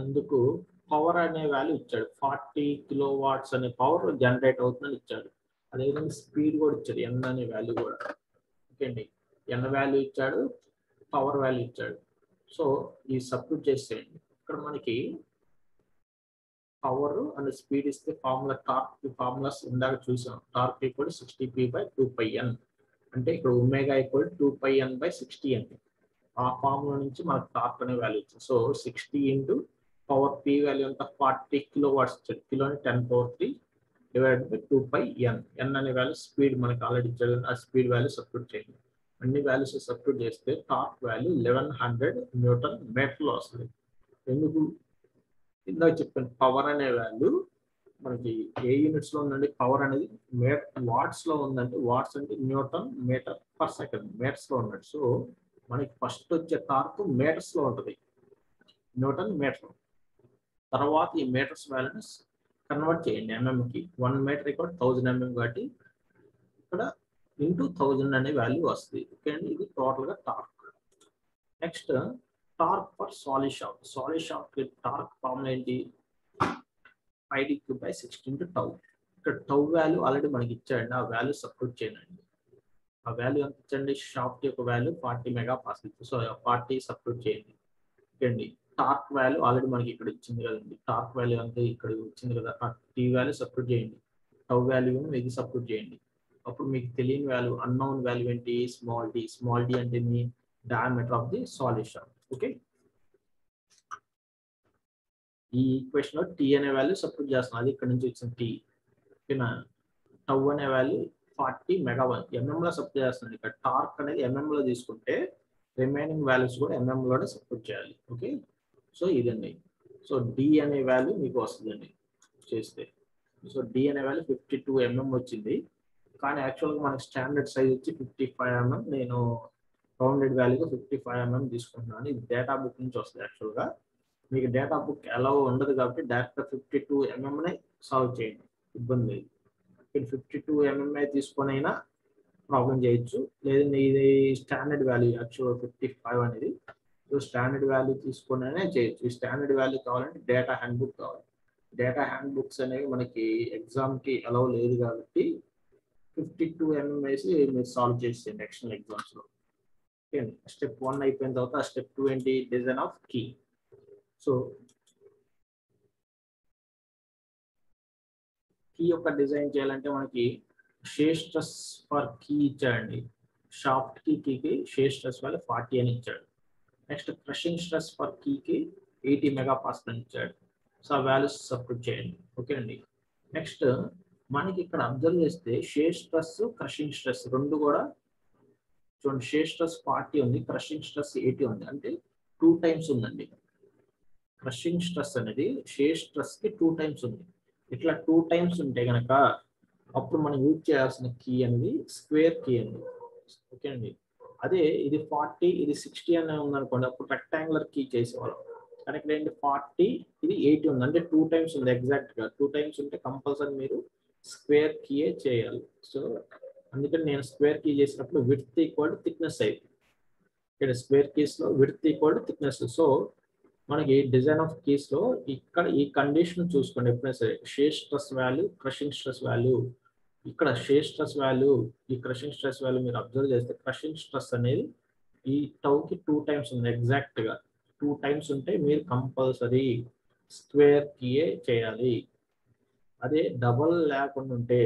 అందుకు పవర్ అనే వాల్యూ ఇచ్చాడు. ఫార్టీ కిలో వాట్స్ అనే పవర్ జనరేట్ అవుతుందని ఇచ్చాడు. అదేవిధంగా స్పీడ్ కూడా ఇచ్చాడు. ఎన్ అనే వాల్యూ కూడా. ఓకే అండి. ఎన్ వాల్యూ ఇచ్చాడు పవర్ వాల్యూ ఇచ్చాడు. సో ఈ సబ్మిట్ చేసేయండి. ఇక్కడ మనకి పవర్ అండ్ స్పీడ్ ఇస్తే ఫార్ములా టార్క్ ఫార్ములాస్ ఇందాక చూసాం. Torque equal sixty P by two pi N అంటే ఇక్కడ omega equal two pi N by sixty N ఆ ఫార్ములా నుంచి మనకు టార్క్ అనే వాల్యూ ఇచ్చింది so sixty into power P value ఎంత? Forty kilo watts kilo కిలోని ten power three divide by two pi N. N అనే value speed మనకి already ఇచ్చాడు ఆ స్పీడ్ వాల్యూ సబ్స్టిట్యూట్ చేయండి. అన్ని వాల్యూస్ సబ్స్టిట్యూట్ చేస్తే టాప్ వాల్యూ లెవెన్ హండ్రెడ్ న్యూటన్ మీటర్లు వస్తుంది. ఎందుకు? ఇందాక చెప్పాను పవర్ అనే వాల్యూ మనకి ఏ యూనిట్స్లో ఉందండి? పవర్ అనేది మే వాట్స్లో ఉందంటే వాట్స్ అంటే న్యూటన్ మీటర్ పర్ సెకండ్ మీటర్స్లో ఉన్నట్టు. సో మనకి ఫస్ట్ వచ్చే టార్క్ మీటర్స్లో ఉంటుంది. న్యూటన్ మీటర్ తర్వాత ఈ మీటర్స్ వాల్యూని కన్వర్ట్ చేయండి. ఎంఎం కి వన్ మీటర్ ఇక్కడ థౌజండ్ ఎంఎం కాబట్టి ఇక్కడ ఇంటూ థౌజండ్ అనే వాల్యూ వస్తుంది. ఓకే అండి? ఇది టోటల్గా torque next torque for solid shaft solid shaft torque formula ఏంటి? ID Q by sixteen to tau ఇక్కడ టౌ వాల్యూ ఆల్రెడీ మనకి ఇచ్చాడండి. ఆ వాల్యూ సపోర్ట్ చేయండి. ఆ వాల్యూ ఎంత ఇచ్చండి షాఫ్ట్ యొక్క value forty megapascal so forty support చేయండి. ఓకే అండి? టార్క్ వాల్యూ ఆల్రెడీ మనకి ఇక్కడ ఇచ్చింది కదండి. టార్క్ వాల్యూ అంతా ఇక్కడ వచ్చింది కదా. ఆ టీ వాల్యూ సపోర్ట్ చేయండి. టౌ వాల్యూ ఇది సపోర్ట్ చేయండి. అప్పుడు మీకు తెలియని వాల్యూ అన్నోన్ వాల్యూ ఏంటి? Small D. స్మాల్ డి అంటే మీ diameter of the solution okay? ఈ ఈక్వేషన్లో టీ అనే వాల్యూ సపోర్ట్ చేస్తున్నాం. అది ఇక్కడ నుంచి వచ్చిన టీ. ఓకేనా? టవ్ అనే వాల్యూ ఫార్టీ మెగావన్ ఎంఎం లో సపోర్ట్ చేస్తుంది ఇక్కడ టార్క్ అనేది ఎంఎం లో తీసుకుంటే రిమైనింగ్ వాల్యూస్ కూడా ఎంఎం లోనే సపోర్ట్ చేయాలి. ఓకే? సో ఇదండి. సో డి అనే వాల్యూ మీకు వస్తుందండి చేస్తే. సో డి అనే వాల్యూ ఫిఫ్టీ టూ ఎంఎం వచ్చింది. కానీ యాక్చువల్గా మనకి స్టాండర్డ్ సైజ్ వచ్చి ఫిఫ్టీ ఫైవ్ ఎంఎం నేను రౌండెడ్ వాల్యూగా ఫిఫ్టీ ఫైవ్ ఎంఎం తీసుకుంటున్నాను. ఇది డేటా బుక్ నుంచి వస్తుంది యాక్చువల్గా మీకు డేటా బుక్ ఎలా ఉండదు కాబట్టి డైరెక్ట్గా ఫిఫ్టీ టూ ఎంఎంనే సాల్వ్ చేయండి. ఇబ్బంది లేదు. ఇక్కడ ఫిఫ్టీ టూ ఎంఎంఐ తీసుకొని అయినా ప్రాబ్లం చేయొచ్చు. లేదంటే ఇది standard value actual fifty five అనేది. సో స్టాండర్డ్ వాల్యూ తీసుకొని చేయొచ్చు. ఈ స్టాండర్డ్ వాల్యూ కావాలంటే డేటా హ్యాండ్ బుక్ కావాలి. డేటా హ్యాండ్ బుక్స్ అనేవి మనకి ఎగ్జామ్కి అలౌ లేదు కాబట్టి ఫిఫ్టీ టూ ఎంఎం వేసి మీరు సాల్వ్ చేసి ఎక్స్టర్నల్ ఎగ్జామ్స్లో ఓకే స్టెప్ వన్ అయిపోయిన తర్వాత స్టెప్ టూ ఏంటి? Design of key. So key యొక్క డిజైన్ చేయాలంటే మనకి షేర్ స్ట్రెస్ ఫర్ కీ ఇచ్చాడండి. షాఫ్ట్ కీ కీకి షేర్ స్ట్రెస్ వాల్యూ ఫార్టీ అని ఇచ్చాడు. నెక్స్ట్ క్రషింగ్ స్ట్రెస్ ఫర్ కీకి ఎయిటీ మెగా పాస్కల్ ఇచ్చాడు. సో ఆ వాల్యూస్ సపోర్ట్ చేయండి. ఓకే అండి? నెక్స్ట్ మనకి ఇక్కడ అబ్జర్వ్ చేస్తే షేర్ స్ట్రెస్ క్రషింగ్ స్ట్రెస్ రెండు కూడా చూడండి షేర్ స్ట్రెస్ ఫార్టీ ఉంది క్రషింగ్ స్ట్రెస్ ఎయిటీ ఉంది. అంటే టూ టైమ్స్ ఉందండి. క్రషింగ్ స్ట్రెస్ అనేది షేర్ స్ట్రెస్కి టూ టైమ్స్ ఉంది. ఇట్లా టూ టైమ్స్ ఉంటే కనుక అప్పుడు మనం యూజ్ చేయాల్సిన కీ అనేది స్క్వేర్ కీ అండి. ఓకే అండి? అదే ఇది ఫార్టీ ఇది సిక్స్టీ అని ఉందనుకోండి అప్పుడు రెక్టాంగులర్ కీ చేసేవాళ్ళం. కానీ ఇక్కడ ఏంటి ఫార్టీ ఇది ఎయిటీ ఉంది. అంటే టూ టైమ్స్ ఉంది ఎగ్జాక్ట్గా. టూ టైమ్స్ ఉంటే కంపల్సరీ మీరు స్క్వేర్ కీయే చేయాలి. సో అందుకని నేను స్క్వేర్ కీ చేసినప్పుడు విడ్త్ ఈక్వల్ థిక్నెస్ అయిపోయింది. ఇక్కడ స్క్వేర్ కీస్లో విడ్త్ ఈక్వల్ థిక్నెస్ సో మనకి డిజైన్ ఆఫ్ కీస్లో ఇక్కడ ఈ కండిషన్ చూసుకోండి. ఎప్పుడైనా సరే shear stress value crushing stress value ఇక్కడ షేర్ స్ట్రెస్ వాల్యూ ఈ క్రషింగ్ స్ట్రెస్ వాల్యూ మీరు అబ్జర్వ్ చేస్తే క్రషింగ్ స్ట్రెస్ అనేది ఈ టౌ కి టూ టైమ్స్ ఉంది ఎగ్జాక్ట్గా టూ టైమ్స్ ఉంటే మీరు కంపల్సరీ స్క్వేర్ కియే చేయాలి. అదే డబల్ లేకుండా ఉంటే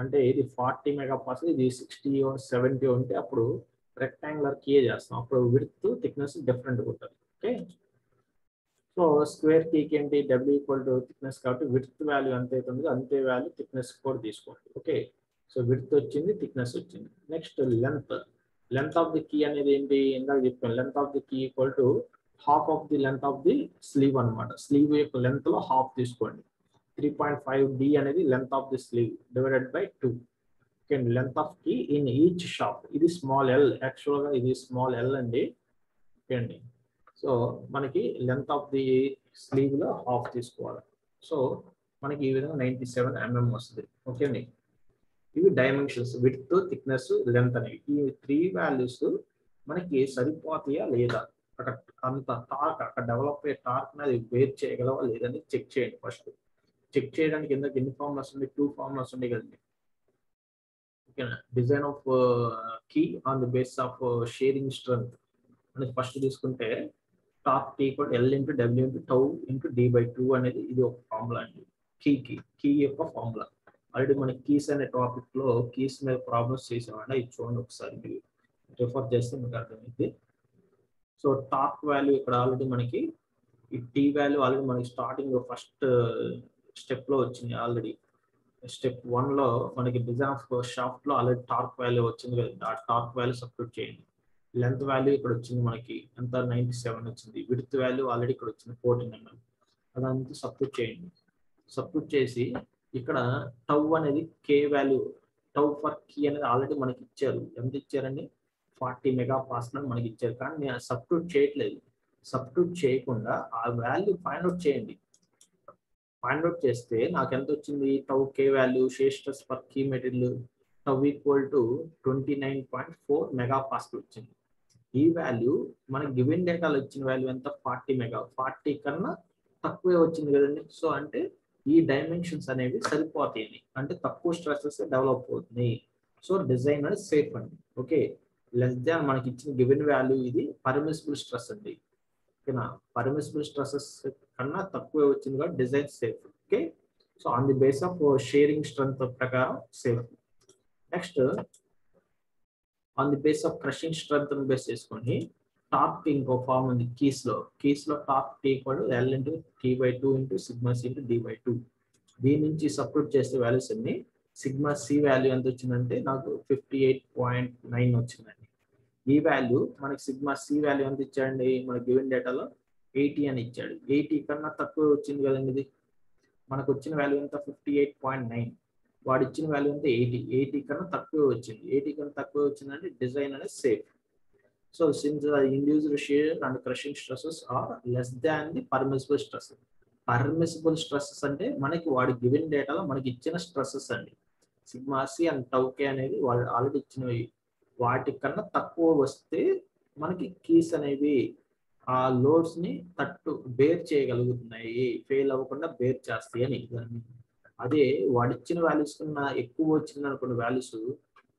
అంటే ఇది ఫార్టీ మెగా పాస్కల్ ఇది సిక్స్టీ సెవెంటీ ఉంటే అప్పుడు రెక్టాంగులర్ కియే చేస్తాం? అప్పుడు విడ్త్ థిక్నెస్ డిఫరెంట్ ఉంటుంది. ఓకే? సో స్క్వేర్ కీకి ఏంటి? డబ్ల్యూ ఈక్వల్ టు థిక్నెస్ కాబట్టి విడ్త్ వాల్యూ ఎంత అవుతుందో అంతే వాల్యూ థిక్నెస్ కూడా తీసుకోండి. ఓకే సో విడ్త్ వచ్చింది థిక్నెస్ వచ్చింది. Next length length of the key అనేది ఏంటి? ఇందాక చెప్పాను. Length of the key equal to half of the length of the sleeve అనమాట స్లీవ్ యొక్క లెంత్లో హాఫ్ తీసుకోండి. త్రీ పాయింట్ ఫైవ్ డి అనేది length of the sleeve divided by two okay length of key in each shaft ఇది small L యాక్చువల్గా ఇది small L అండి. Okay అండి? సో మనకి లెంత్ ఆఫ్ ది స్లీవ్లో హాఫ్ తీసుకోవాలి. సో మనకి ఈ విధంగా నైన్టీ సెవెన్ ఎంఎం వస్తుంది. ఓకే అండి ఇవి డైమెన్షన్స్ విత్ థిక్నెస్ లెంత్ అనేవి. ఈ త్రీ వాల్యూస్ మనకి సరిపోతాయా లేదా? అక్కడ అంత టార్క్ అక్కడ డెవలప్ అయ్యే టార్క్ అది వేర్ చేయగలవా లేదని చెక్ చేయండి ఫస్ట్ చెక్ చేయడానికి ఎందుకు ఎన్ని ఫార్ములాస్ ఉన్నాయి? టూ ఫార్ములాస్ ఉన్నాయి కదండి. ఓకేనా design of key on the base of shearing strength అనేది ఫస్ట్ తీసుకుంటే టాప్ టీ కూడా L into W into tau into D by two అనేది ఇది ఒక ఫార్ములా అండి. కీకి కీ యొక్క ఫార్ములా ఆల్రెడీ మనకి కీస్ అనే టాపిక్లో కీస్ మీద ప్రాబ్లమ్స్ చేసామండి ఇది చూడండి ఒకసారి మీరు. రిఫర్ చేస్తే మీకు అర్థమైంది సో టాప్ వాల్యూ ఇక్కడ ఆల్రెడీ మనకి ఈ టీ వాల్యూ ఆల్రెడీ మనకి స్టార్టింగ్ ఫస్ట్ స్టెప్లో వచ్చింది ఆల్రెడీ స్టెప్ వన్లో మనకి డిజైన్ ఆఫ్ షాఫ్ట్లో ఆల్రెడీ టార్క్ వాల్యూ వచ్చింది కదా. ఆ టార్క్ వాల్యూ సబ్స్టిట్యూట్ చేయండి. లెంత్ వాల్యూ ఇక్కడ వచ్చింది మనకి ఎంత? నైన్టీ సెవెన్ వచ్చింది. విడ్త్ వాల్యూ ఆల్రెడీ ఇక్కడ వచ్చింది ఫోర్టీన్ ఎంఎం. అదంతా సబ్స్టిట్యూట్ చేయండి. సబ్స్టిట్యూట్ చేసి ఇక్కడ టౌ అనేది k value tau for key అనేది ఆల్రెడీ మనకి ఇచ్చారు. ఎంత ఇచ్చారండి? ఫార్టీ మెగా పాస్కల్ మనకి ఇచ్చారు. కానీ నేను సబ్స్టిట్యూట్ చేయట్లేదు. సబ్స్టిట్యూట్ చేయకుండా ఆ వాల్యూ ఫైండ్ అవుట్ చేయండి. ఫైండ్ అవుట్ చేస్తే నాకు ఎంత వచ్చింది? Tau k value షేస్టస్ for key material tau equal to twenty nine point four mega pascal వచ్చింది. ఈ వాల్యూ మనకి గివెన్ డేటాలో ఇచ్చిన వాల్యూ ఎంత? ఫార్టీ మెగా ఫార్టీ కన్నా తక్కువే వచ్చింది కదండి. సో అంటే ఈ డైమెన్షన్స్ అనేవి సరిపోతాయి. అంటే తక్కువ స్ట్రెసెస్ డెవలప్ అవుతుంది సో డిజైన్ అనేది సేఫ్ అండి. ఓకే లెస్ దాన్ మనకి ఇచ్చిన గివెన్ వాల్యూ ఇది పర్మిసిబుల్ స్ట్రెస్ అండి. ఓకేనా పర్మిసిబుల్ స్ట్రెసెస్ కన్నా తక్కువే వచ్చింది కాబట్టి design safe okay so on the base of shearing strength ప్రకారం safe next on the base of crushing strength base చేసుకొని టాప్ ఇంకో ఫామ్ ఉంది కీస్లో. కీస్లో top T equal L into T by two into sigma C into D by two దీని నుంచి support చేసే values అన్ని sigma C value ఎంత వచ్చిందంటే నాకు ఫిఫ్టీ ఎయిట్ పాయింట్ నైన్ వచ్చిందండి. ఈ వాల్యూ మనకి సిగ్మా సి వాల్యూ ఎంత ఇచ్చాడండి? మన గివెన్ డేటాలో ఎయిటీ అని ఇచ్చాడు. ఎయిటీ కన్నా తక్కువ వచ్చింది కదండి ఇది? మనకు వచ్చిన వాల్యూ ఎంత? ఫిఫ్టీ ఎయిట్ పాయింట్ నైన్ వాడు ఇచ్చిన వాల్యూ అంతా ఎయిటీ ఎయిటీ కన్నా తక్కువ వచ్చింది. ఎయిటీ కన్నా తక్కువ వచ్చిందంటే డిజైన్ అనేది safe so since individual shear and crushing stresses are less than the permissible stress permissible stresses అంటే మనకి వాడి గివెన్ డేటాలో మనకి ఇచ్చిన స్ట్రెస్సెస్ అండి. సిగ్మాసి అండ్ టౌకే అనేది వాళ్ళు ఆల్రెడీ ఇచ్చినవి. వాటి కన్నా తక్కువ వస్తే మనకి కీస్ అనేవి ఆ లోడ్స్ని తట్టు బేర్ చేయగలుగుతున్నాయి. ఫెయిల్ అవ్వకుండా బేర్ చేస్తాయి అని. అదే వాడిచ్చిన వాల్యూస్ కన్నా ఎక్కువ వచ్చింది అనుకున్న వాల్యూస్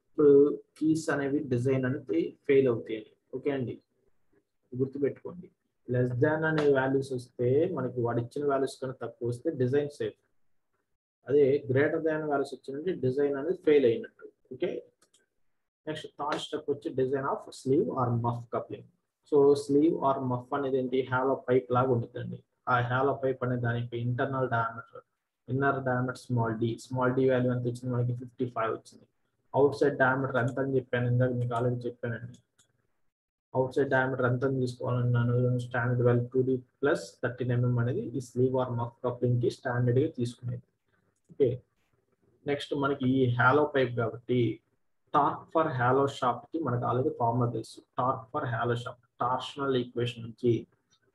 ఇప్పుడు కీస్ అనేవి డిజైన్ అనేది ఫెయిల్ అవుతాయి. ఓకే అండి? గుర్తుపెట్టుకోండి. లెస్ దాన్ అనే వాల్యూస్ వస్తే మనకి వాడు ఇచ్చిన వాల్యూస్ కన్నా తక్కువ వస్తే డిజైన్ సేఫ్ అదే గ్రేటర్ దాన్ వాల్యూస్ వచ్చిందంటే డిజైన్ అనేది ఫెయిల్ అయినట్టు. ఓకే నెక్స్ట్ థర్డ్ స్టెప్ వచ్చి design of sleeve or muff coupling so sleeve or muff అనేది ఏంటి? హ్యాలో పైప్ లాగా ఉంటుందండి ఆ హ్యాలో పైప్ అనే దానికి internal diameter inner diameter small d small d value ఎంత వచ్చింది? మనకి ఫిఫ్టీ ఫైవ్ వచ్చింది. అవుట్ సైడ్ డయామీటర్ ఎంత అని చెప్పాను. ఇందాక మీకు ఆల్రెడీ చెప్పానండి. అవుట్ సైడ్ డయామీటర్ ఎంత తీసుకోవాలన్నాను. Standard well two d plus thirteen mm అనేది ఈ స్లీవ్ ఆర్ మఫ్ కప్లింగ్కి స్టాండర్డ్గా తీసుకునేది. ఓకే నెక్స్ట్ మనకి ఈ హ్యాలో పైప్ కాబట్టి టార్క్ ఫర్ హ్యాలో షాఫ్ట్కి మనకు ఆల్రెడీ ఫార్ములా తెలుసు. Torque for hollow shaft torsional equation నుంచి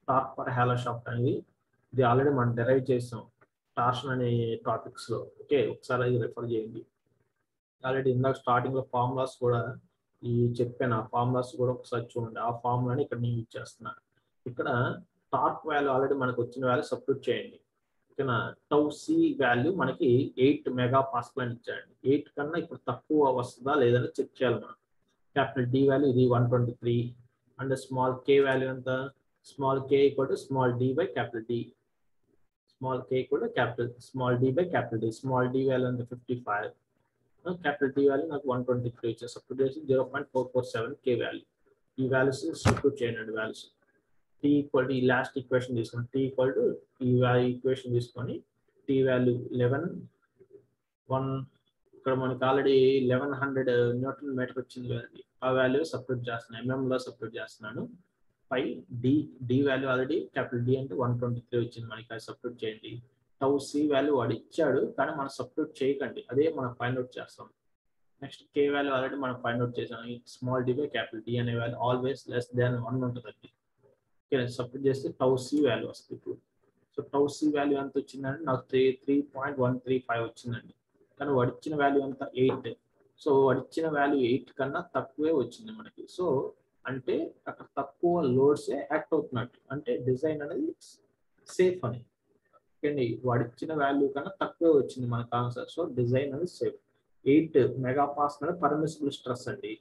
టార్క్ ఫర్ హ్యాలో షాఫ్ట్ అనేది ఇది ఆల్రెడీ మనం డెరైవ్ చేసాం. టార్షన్ అనే టాపిక్స్లో. ఓకే ఒకసారి అది రిఫర్ చేయండి. ఆల్రెడీ ఇందాక స్టార్టింగ్లో ఫార్ములాస్ కూడా ఈ చెప్పాను. ఆ ఫార్ములాస్ కూడా ఒకసారి చూడండి. ఆ ఫార్ములాని ఇక్కడ నేను యూజ్ చేస్తున్నాను ఇక్కడ టార్క్ వాల్యూ ఆల్రెడీ మనకు వచ్చిన వాల్యూ సబ్స్టిట్యూట్ చేయండి. ఓకేనా? టౌ సి వాల్యూ మనకి ఎయిట్ మెగా పాస్కల్ అని ఇచ్చాడండి ఎయిట్ కన్నా ఇప్పుడు తక్కువ వస్తుందా లేదని చెక్ చేయాలి మనం. క్యాపిటల్ డి వాల్యూ ఇది one twenty three and small k value ఎంత? Small k equal to small d by capital D small k equal to capital small d by capital D small d value అంటే fifty five capital D value నాకు one twenty three ఇచ్చారు substitute చేసి zero point four four seven k value ఈ values substitute చేయండి values T equal to ఈ last equation తీసుకోండి tea equal to ఈ value equation తీసుకొని టీ వాల్యూ లెవెన్ వన్ ఇక్కడ మనకి already eleven hundred newton meter వచ్చింది కదండి. ఆ వాల్యూ సపరేట్ చేస్తున్నాను. ఎంఎం లో సపరేట్ చేస్తున్నాను. Five d d value already capital D అంటే వన్ ట్వంటీ త్రీ వచ్చింది మనకి అది సపరేట్ చేయండి. టౌ సి వాల్యూ వాడు ఇచ్చాడు కానీ మనం సపరేట్ చేయకండి. అదే మనం ఫైండ్ అవుట్ చేస్తాం. నెక్స్ట్ కే వాల్యూ ఆల్రెడీ మనం ఫైండ్ అవుట్ చేసాం. Small d by capital D అనే value always less than one ఉంటుందండి. ఓకే సపరేట్ చేస్తే టౌ సి వాల్యూ వస్తుంది ఇప్పుడు. సో టౌ సి వాల్యూ ఎంత వచ్చిందంటే నాకు three three point one three five వచ్చిందండి. కానీ వడిచ్చిన వాల్యూ ఎంత? ఎయిట్ సో వడిచ్చిన వాల్యూ ఎయిట్ కన్నా తక్కువే వచ్చింది మనకి. సో అంటే అక్కడ తక్కువ లోడ్సే యాక్ట్ అవుతున్నట్టు. అంటే డిజైన్ అనేది సేఫ్ అని. ఓకే వాడిచ్చిన వాల్యూ కన్నా తక్కువే వచ్చింది మనకు ఆన్సర్. సో డిజైన్ అనేది సేఫ్ ఎయిట్ మెగా పాస్ అనేది పర్మిసిబుల్ స్ట్రెస్ అండి.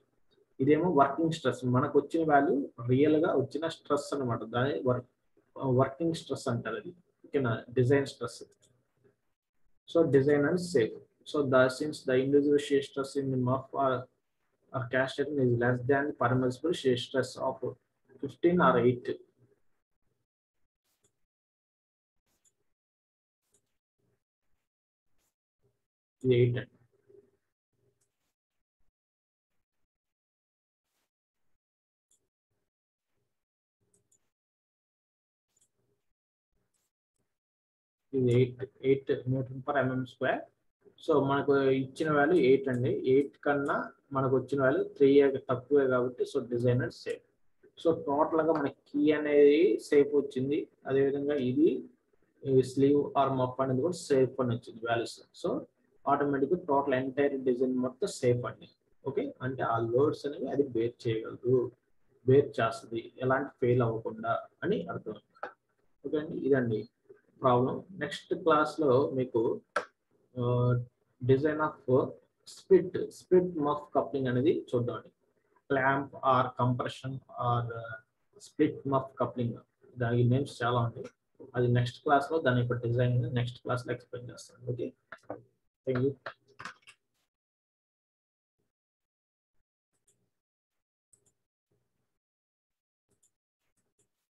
ఇదేమో వర్కింగ్ స్ట్రెస్ మనకు వచ్చిన వాల్యూ రియల్గా వచ్చిన స్ట్రెస్ అనమాట దాని వర్క్ వర్కింగ్ స్ట్రెస్ అంటారు అది. ఓకేనా? డిజైన్ స్ట్రెస్ సో డిజైన్ అనేది safe so the since the individual stress in the muff or cash return is less than the per multiple stress of 15 or 8. Eight. is 8, 8 Newton per mm square so మనకు ఇచ్చిన value eight అండి. Eight కన్నా మనకు వచ్చిన value three తక్కువే కాబట్టి so designer safe so టోటల్గా మనకి కీ అనేది సేఫ్ వచ్చింది. అదేవిధంగా ఇది స్లీవ్ ఆర్ మప్ అనేది కూడా సేఫ్ అని వచ్చింది వాల్యూస్ సో ఆటోమేటిక్గా టోటల్ ఎంటైర్ డిజైన్ మొత్తం సేఫ్ అండి. ఓకే అంటే ఆ లోడ్స్ అనేవి అది బేర్ చేయగలదు బేర్ చేస్తుంది. ఎలాంటి ఫెయిల్ అవ్వకుండా అని అర్థం. ఓకే అండి? ఇదండి ప్రాబ్లం నెక్స్ట్ క్లాస్లో మీకు design of split split muff coupling అనేది చూద్దామండి. Clamp or compression or split muff coupling. దానికి నేమ్స్ చాలా ఉన్నాయి అది నెక్స్ట్ క్లాస్లో దాని యొక్క డిజైన్ నెక్స్ట్ క్లాస్లో ఎక్స్ప్లెయిన్ చేస్తాను. ఓకే? Thank you